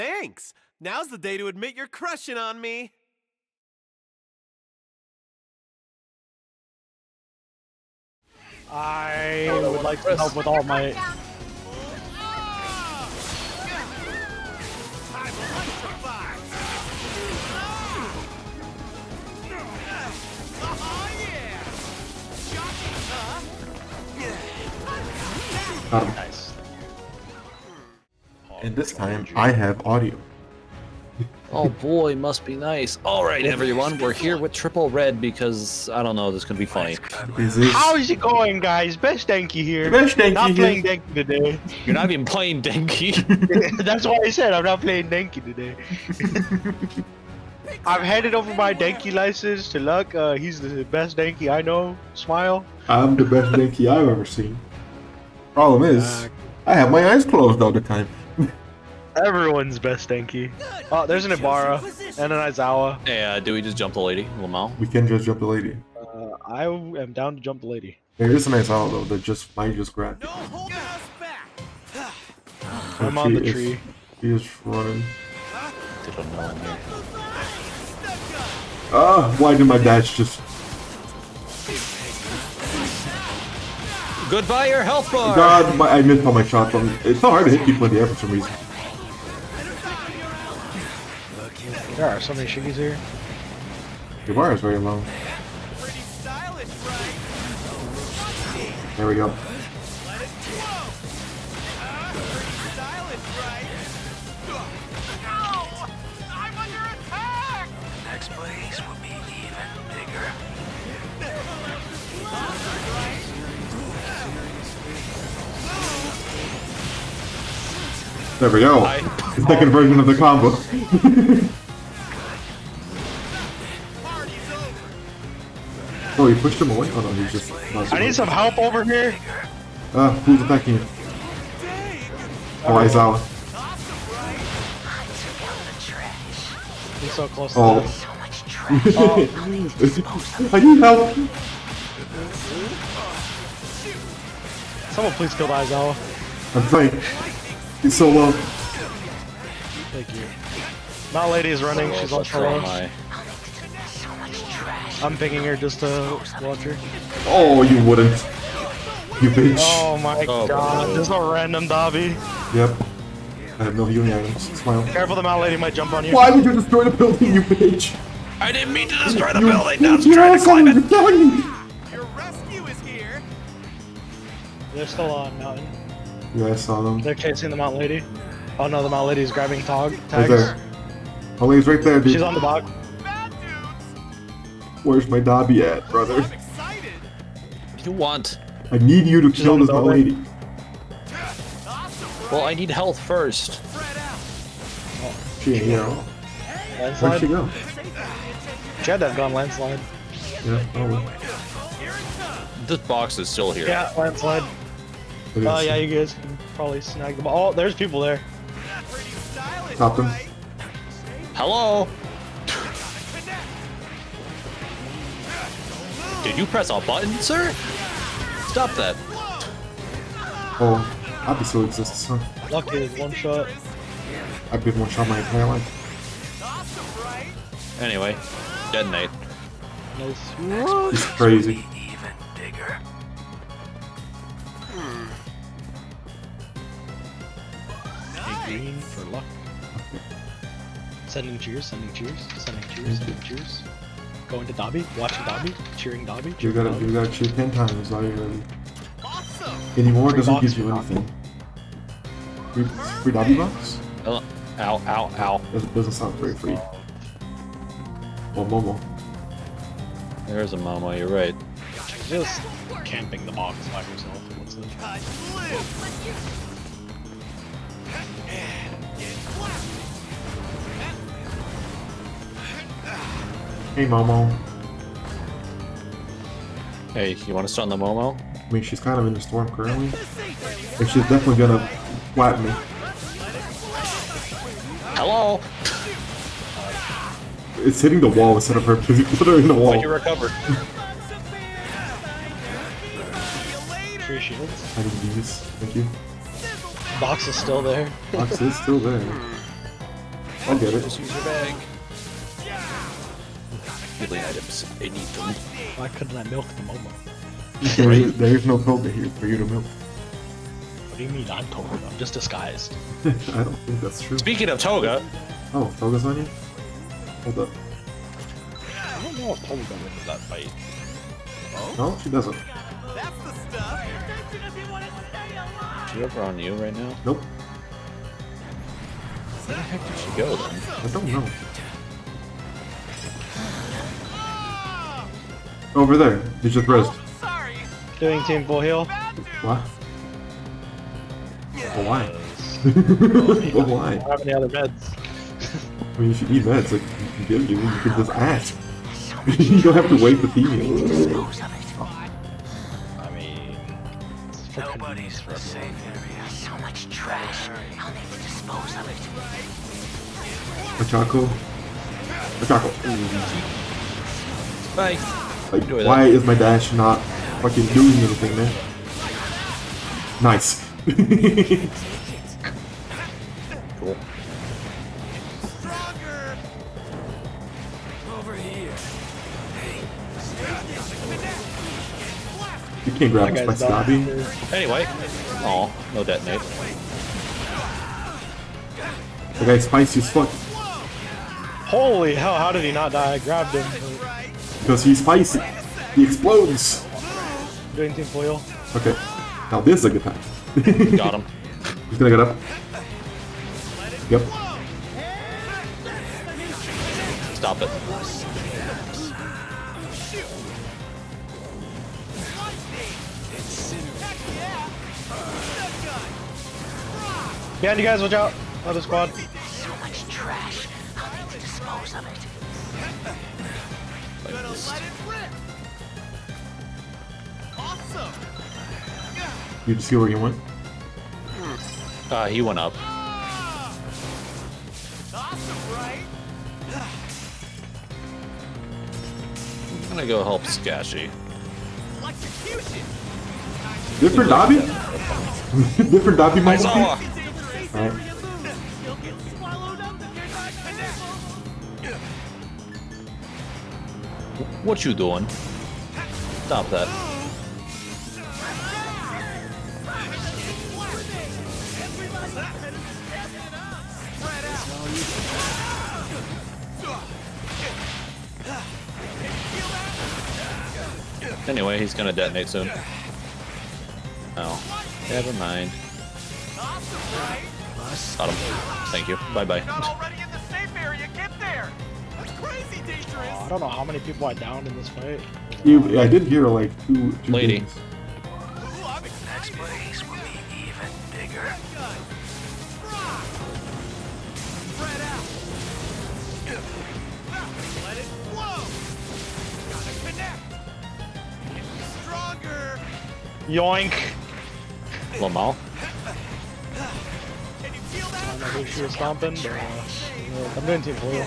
Thanks. Now's the day to admit you're crushing on me. I would like to help with all my. Got him. Um, nice. And this time, I have audio. Oh boy, must be nice. All right, everyone, we're here with Triple Red because I don't know, this could be funny. This is How is it going, guys? Best Denki here. Best Denki Not playing Denki today. You're not even playing Denki. That's why I said I'm not playing Denki today. I've handed over my Denki license to Luck. Uh, he's the best Denki I know. Smile. I'm the best Denki I've ever seen. Problem is, Uh, I have my eyes closed all the time. Everyone's best Denki. Oh, there's an Ibara and an Aizawa. hey, uh, do we just jump the lady, Lamau? We can just jump the lady. Uh, I am down to jump the lady. There is a nice owl though that just might just grab. No holding us back. I'm on the She is- tree. He is running. They don't know I'm here. Ah, why did my dash just? Goodbye, your health bar. God, my, I missed all my shots. It's not hard to hit people in the air for some reason. There are so many Shiggies here. Your bar is very low. Pretty stylish, right? There we go. Let it flow. Pretty stylish, right? Ow! I'm under attack! Next place will be even bigger. There we go. I- The second version of the combo. oh, you pushed him away? Oh no, he's just. I need some help over here. Ah, who's attacking you? Oh, Aizawa. He's so close to Oh. death. I need help. Someone please kill the Aizawa. I'm trying. He's so low. Thank you. Mount Lady is running. She's on Where am solo. I? I'm picking her just to watch her. Oh, you wouldn't. You bitch. Oh my Oh, god. bro. There's a random Dobby. Yep. I have no healing items. Smile. Careful, the Mount Lady might jump on you. Why would you destroy the building, you bitch? I didn't mean to destroy the You, building. Now it's you trying to climb asshole, it. you're killing me. Your rescue is here. They're still on Mountain. Yeah, I saw them. They're chasing the Mount Lady. Oh no, the Mount Lady's grabbing tog Right tags. there. Ollie's right there, dude. She's on the bog. Bad dudes. Where's my Dobby at, brother? I'm excited. You want? I need you to kill on this the old building. lady. Awesome. Well, I need health first. Spread out. She ain't here. Where'd she go? She had that gun, landslide. Yeah, oh well. Here it comes. This box is still here. Yeah, landslide. Oh is. yeah, you guys can probably snag them. Oh, there's people there. Stop them. Hello? Did you press a button, sir? Stop that. Oh, Dobby still exists, huh? Lucky is one shot. I've been one shot my entire life. Awesome, right? Anyway, detonate. Nice. It's crazy. Even bigger. Hey, green for luck. Sending cheers, sending cheers, sending cheers, sending cheers. Going to Dobby, watching Dobby, cheering Dobby. You gotta, Dobby. you gotta cheer ten times while you're. Awesome. Anymore Free doesn't give you anything. Free, free Dobby box? Oh, ow, ow, ow. That doesn't sound very free. Well, Momo. There's a Momo, you're right. Just camping the box by herself. What's the... Hey, Momo. Hey, you want to stun the Momo? I mean, she's kind of in the storm currently. And she's definitely gonna flatten me. Hello? It's hitting the wall instead of her physically put her in the wall. Why'd you recover? Three shields. I need these. Thank you. Box is still there. Box is still there. I'll get it. Just use your bag. Healing items. I need them. Why couldn't I milk the Momo? There is, there is no Toga here for you to milk. What do you mean I'm told? I'm just disguised. I don't think that's true. Speaking of Toga, Oh, Toga's on you? Hold up. I don't know if Toga wins that fight. No, she doesn't. That's the stuff. is she over on you right now? Nope. Where the heck did she go then? I don't know. Over there. You just rest. Sorry. Doing team full heal. What? But why? I but why? don't have any other meds. I mean, you should eat meds. Like, you can give you. You can just ask. you don't have to wait for teaming. Dispose. I mean, Nobody's for the safe everyone. area. So much trash. I'll need to dispose of it. Machaco. Machaco. Bye. Like, Enjoy why is my dash not fucking doing anything, man? Nice. Cool. Over here. you can't grab That us by guy's stabbing. Anyway. Aw, no detonate. The guy's spicy as fuck. Holy hell, how did he not die? I grabbed him. Because he's spicy. He explodes. Doing team full heal. Okay. Now this is a good time. Got him. He's gonna get up. Yep. Stop it. Behind you guys, watch out. Other squad. So much trash. I'll need to dispose of it. Gonna let it rip. Awesome. You just see where he went? Uh, he went up. Awesome, right? I'm gonna go help Scaaxi. Electrocution. Different Dobby? Different Dobby I moment? saw. Alright. What you doing? Stop that. Anyway, he's gonna detonate soon. Oh, never mind. Got him. Thank you. Bye bye. I don't know how many people I downed in this fight. You, I did hear like two, two Lady. Things. Next place will be even bigger. Yoink! Lamal. I don't know who she was stomping, but uh, I'm doing Team Blue.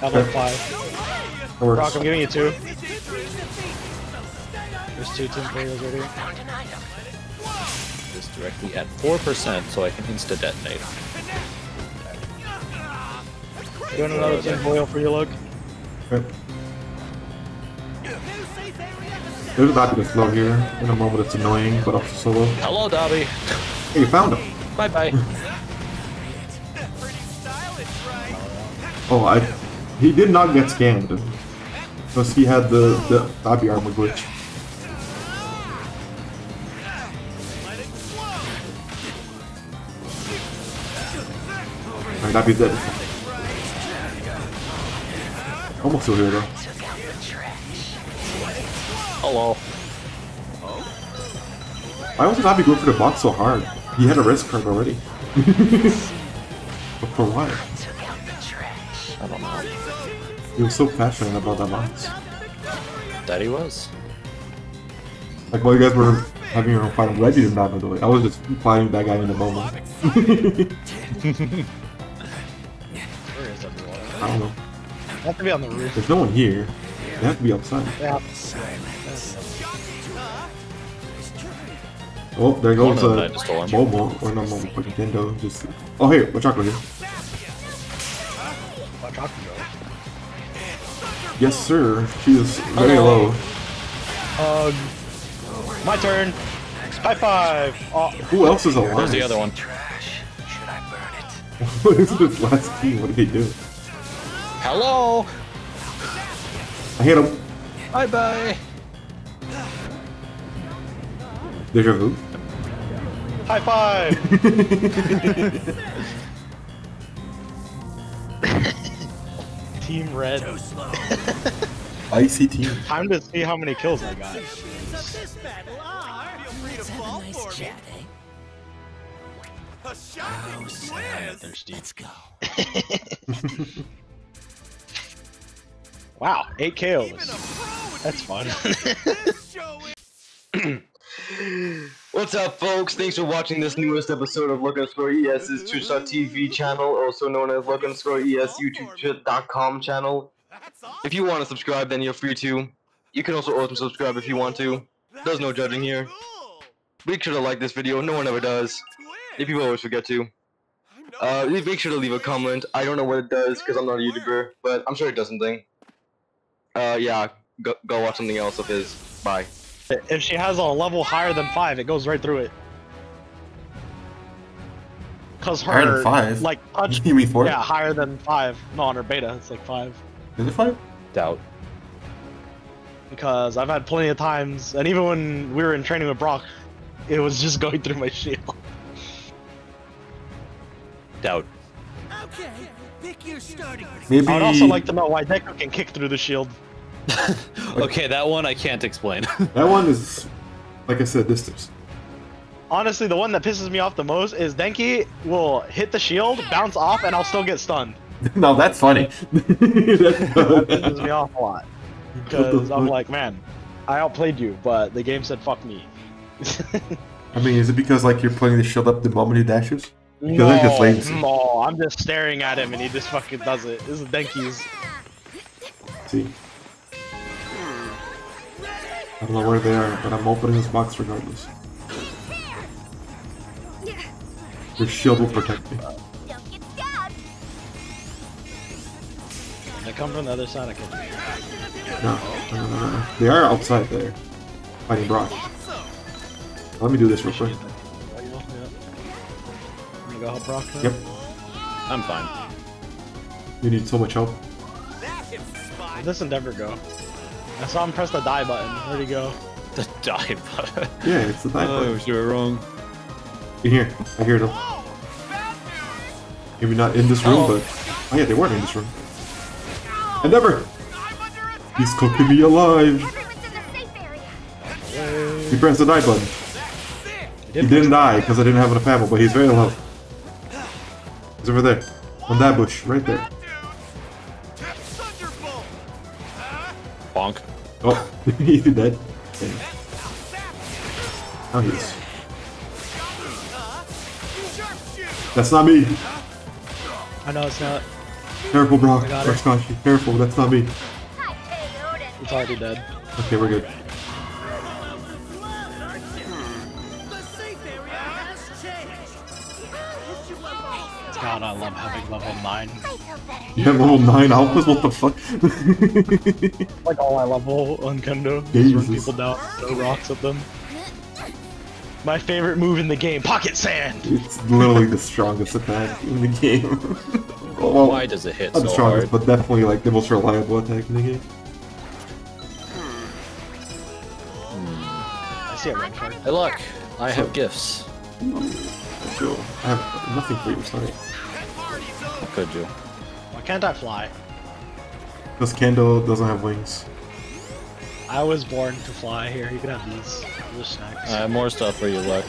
At level 5. Works. Rock, I'm giving you two. There's two Team Failures right just directly at 4%, so I can insta detonate. Doing another tin foil for you, look. There's about to be a flow here. In a moment it's annoying, but also solo. Hello, Dobby. Hey, you found him. Bye-bye. oh, I... He did not get scammed. Because he had the, the Dobby armor glitch. Alright, Dobby's dead. Almost still here though. Took out the trash. Hello. Why was Dobby going for the box so hard? He had a risk card already. but for what? Took out the trash. I don't know. He was so passionate about that box. That he was. Like while you guys were having your own fight, I'm glad you didn't die by the way. I was just fighting that guy in the moment. Where is everyone? I don't know. I have to be on the roof. There's no one here. They have to be outside. Yeah. Oh, there goes One of uh, to storm. Momo, or not Momo, but Nintendo. Just oh here, watch out here. Yes, sir. She is very Hello. low. Hug. My turn. High five. Oh, Who else is alive? There's the other one. Trash. Should I burn it? what is this last team? What did they do? Hello. I hit him. Bye bye. Deja vu. high five. Team Red. Icy team. Time to see how many kills I got. This battle are. Feel free to fall for me. A shocking twist. Thirsty. go. Wow, eight Even kills. That's fun. What's up, folks? Thanks for watching this newest episode of Luck Underscore ES's Twitch.tv channel, also known as Luck Underscore ES YouTube.com channel. If you want to subscribe, then you're free to. You can also auto-subscribe if you want to. There's no judging here. Make sure to like this video, no one ever does. If people always forget to. Uh, make sure to leave a comment. I don't know what it does, because I'm not a YouTuber, but I'm sure it does something. Uh, yeah, go, go watch something else of his. Bye. If she has a level higher than five, it goes right through it. Cause her Higher than five? like touch You mean four? yeah higher than five. No, on her beta it's like five. Is it five? Doubt. Because I've had plenty of times, and even when we were in training with Brock, it was just going through my shield. Doubt. Okay, pick your starting. Maybe. I would also like to know why Deku can kick through the shield. Okay, that one I can't explain. That one is, like I said, distance. Honestly, the one that pisses me off the most is Denki will hit the shield, bounce off, and I'll still get stunned. no, that's funny. That pisses me off a lot. Because I'm like, man, I outplayed you, but the game said fuck me. I mean, is it because like you're putting the shield up the moment he dashes? Because I just latency. no, I'm just staring at him and he just fucking does it. This is Denki's. See. I don't know where they are, but I'm opening this box regardless. Your shield will protect me. They come from the other side. I can. No, no, no, no. They are outside there, fighting Brock. Let me do this real quick. Gonna go help Brock. Yep. I'm fine. You need so much help. The this endeavor go? I saw him press the die button. Where'd he go? The die button. Yeah, it's the time. Oh, I was doing it wrong. In here, I hear them. Oh, bad news. Maybe not in this room, Oh. but oh yeah, they weren't in this room. Endeavor, I'm he's cooking me alive. Everyone's in the safe area. He pressed the die button. He didn't die because I didn't have enough ammo, but he's very low. He's over there, on that bush, right there. Oh, he's dead. Oh, he is. That's not me. I know it's not. Careful, Brock. Or Scaaxi. Careful, that's not me. It's already dead. Okay, we're good. God, I love having level 9. You have level 9 alphas? What the fuck? like all my level on Kendo. Jesus. Run people down, throw rocks at them. My favorite move in the game, Pocket Sand! It's literally the strongest attack in the game. well, Why does it hit not so strongest, hard? but definitely like the most reliable attack in the game. Hmm. I see a red card. Hey look, I so, have gifts. Sure. I have nothing for you, sorry. How could you? Why can't I fly? This candle doesn't have wings. I was born to fly. Here, you can have these. These snacks. I have more stuff for you, look.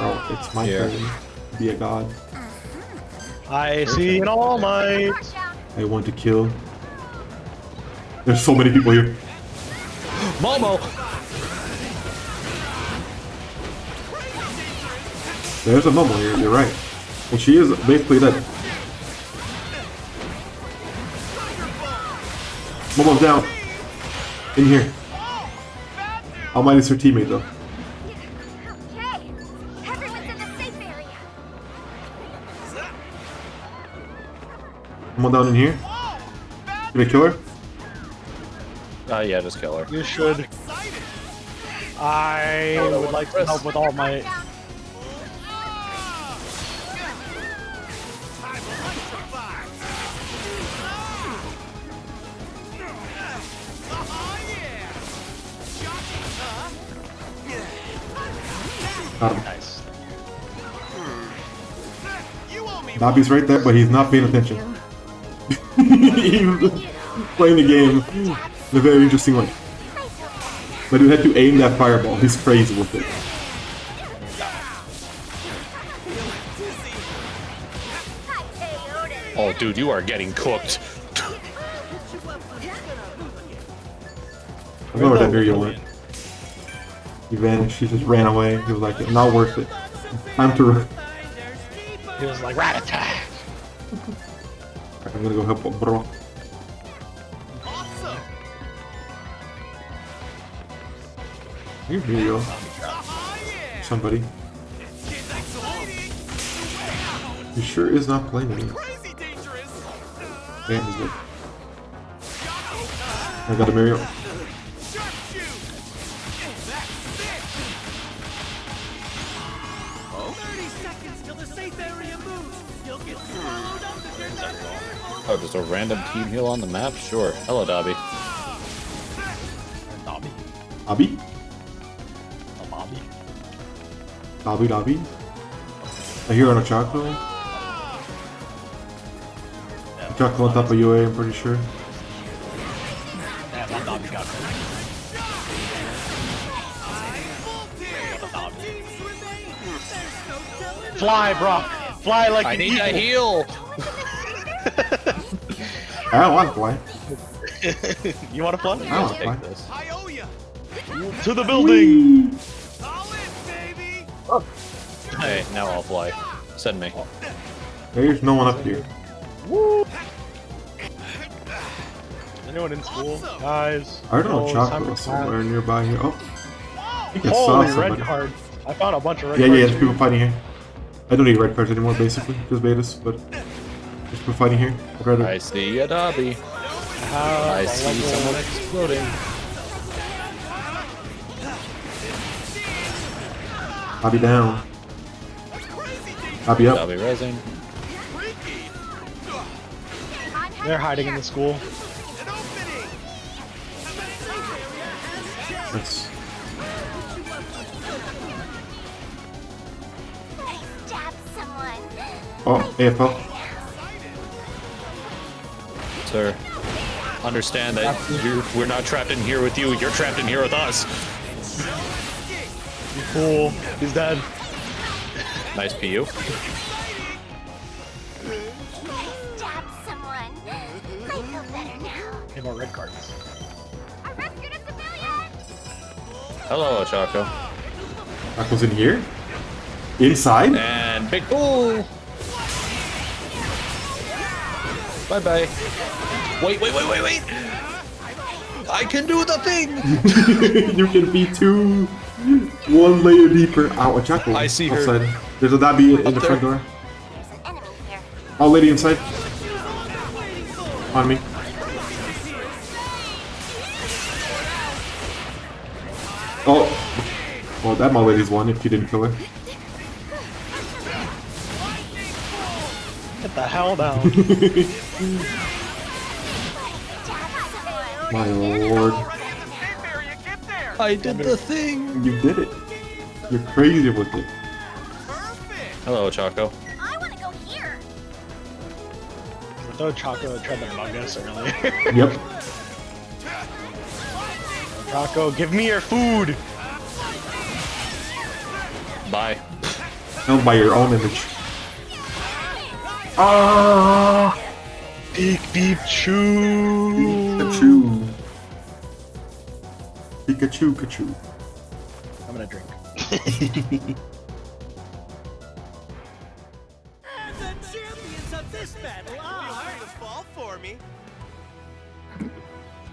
Oh, it's my Here. turn. Be a god. I see an all might. I want to kill. There's so many people here. Momo! There's a Momo here, you're right. And she is basically dead. Momo's down. In here. All Might is her teammate though? Come Everyone's in the safe area. Someone down in here. Did I kill her? Uh, yeah, just kill her. You should. I would like to help with all my. Got. Nice. Hmm. Bobby's right there, but he's not paying attention. he's playing the game in a very interesting way. But you had to aim that fireball. He's crazy with it. Oh, dude, you are getting cooked. I don't know where that Mirio went. He vanished. He just ran away. He was like, not worth it. Time to run. He was like rat attack. I'm gonna go help bro. Here, Mirio. Somebody. He sure is not playing it. Damn, he's good. I got a Mirio. Oh, just a random team heal on the map? Sure. Hello, Dobby. Dobby. Bobby? A oh, Bobby. Dobby Dobby? I hear on a Choco. Choco on top of UA, I'm pretty sure. Damn, that Dobby got hurt. Teams remain. There's no telling. Fly, Brock. Fly like I an need a eagle. heal! I don't want to play. you want to play? I want to Take play. this. I owe ya. To the building. All in, baby. Hey, now I'll fly. Send me. There's no one up here. Anyone in school? Guys. I don't know oh, Choco somewhere class. nearby here. Oh, I think I saw Holy red somebody. card. I found a bunch of red Yeah, yeah, cards. there's people fighting here. I don't need red cards anymore, basically. Just betas, but there's people fighting here. I'd rather. I see a Dobby. I see someone exploding. Bobby down. Bobby up. Dobby rising. They're hiding in the school. An opening. Nice. Oh, AFL. Sir, understand that you're, we're not trapped in here with you. You're trapped in here with us. Cool. He's dead. Nice PU. Stab someone. I feel better now. Hey, more red cards. I rescued a civilian. Hello, Choco. Choco's in here? Inside? And big pool. Bye bye. Wait, wait, wait, wait, wait. I can do the thing. you can be two, one layer deeper. Ow, a Choco. I see her. There's a Dobby in the there. front door. There's an. Oh, lady inside. On me. Oh. Well, that my lady's one if you didn't kill her. The hell down. My lord. Already in the safe area. Get there. I did the thing. You did it. You're crazy with it. Perfect. Hello, Choco. I want to go here. Though Choco tried to bug us earlier. Yep. Choco, give me your food. Bye. Held by your own image. Ah! Peek, beep, choo. Pikachu. Pikachu, Pikachu. I'm gonna drink. And the champions of this battle are. to fall for me.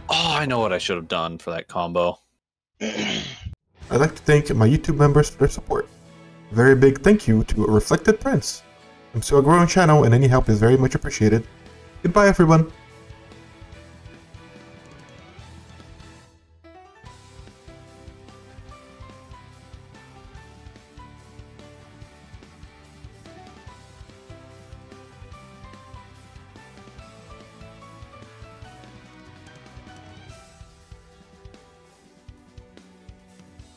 Oh, I know what I should have done for that combo. I'd like to thank my YouTube members for their support. Very big thank you to Reflected Prince. I'm still a growing channel and any help is very much appreciated. Goodbye, everyone.